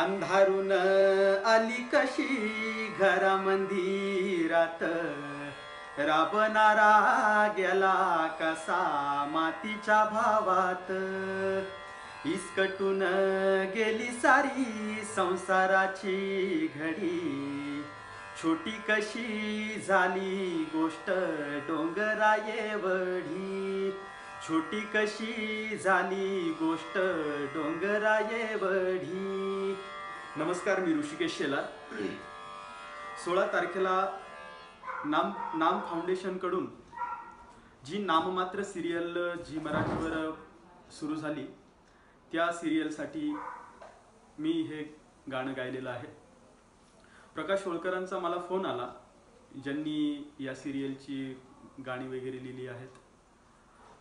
अंधारून आली कशी घरा मंदिरात राबणारा गेला कसा मातीच्या भावात? इसकटून गेली सारी संसाराची घडी. छोटी कशी झाली गोष्ट डोंगराये वढी छोटी कशी झाली गोष्ट डोंगराये वढी नमस्कार मी ऋषिकेश शेलार. सोळा तारखेला नाम नाम फाउंडेशनकडून जी नाममात्र सिरियल जी मराठीवर सुरू झाली त्या सिरियलसाठी मी हे गाणं गायलेलं आहे. प्रकाश होळकरांचा मला फोन आला ज्यांनी या सिरियलची गाणी वगैरे लिहिली आहेत.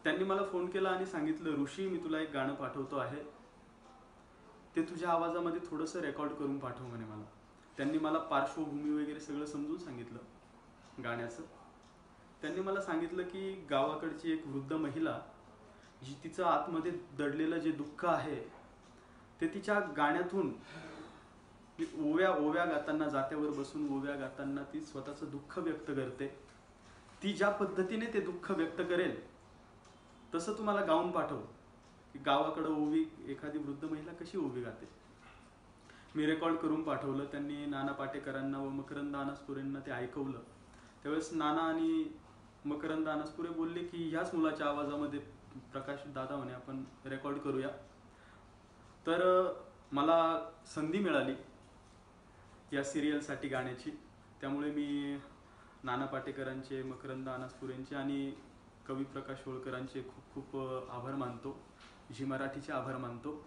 त्यांनी मला फोन केला आणि सांगितलं ऋषी मी तुला एक गाणं पाठवतो आहे. ते तुझ्या आवाजामध्ये थोडंसं रेकॉर्ड करून पाठव म्हणे मला. त्यांनी मला पार्श्वभूमी वगैरे सगळं समजून सांगितलं गाण्याचं. त्यांनी मला सांगितलं की गावाकडची एक वृद्ध महिला जी तिचं आतमध्ये दडलेलं जे दुःख आहे ते तिच्या गाण्यातून ती ओव्या ओव्या गाताना जात्यावर बसून ओव्या गाताना ती स्वतःचं दुःख व्यक्त करते. ती ज्या पद्धतीने ते दुःख व्यक्त करेल तसं तुम्हाला गाऊन पाठव. गावाकडं ओवी एखादी वृद्ध महिला कशी उभी गाते मी रेकॉर्ड करून पाठवलं त्यांनी नाना पाटेकरांना व मकरंद अनासपुरेंना ते ऐकवलं. त्यावेळेस नाना आणि मकरंद अनासपुरे बोलले की ह्याच मुलाच्या आवाजामध्ये प्रकाश दादा म्हणे आपण रेकॉर्ड करूया. तर मला संधी मिळाली या सिरियलसाठी गाण्याची. त्यामुळे मी नाना पाटेकरांचे मकरंद अनासपुरेंचे आणि कवी प्रकाश होळकरांचे खूप खूप आभार मानतो. झी मराठीचे आभार मानतो.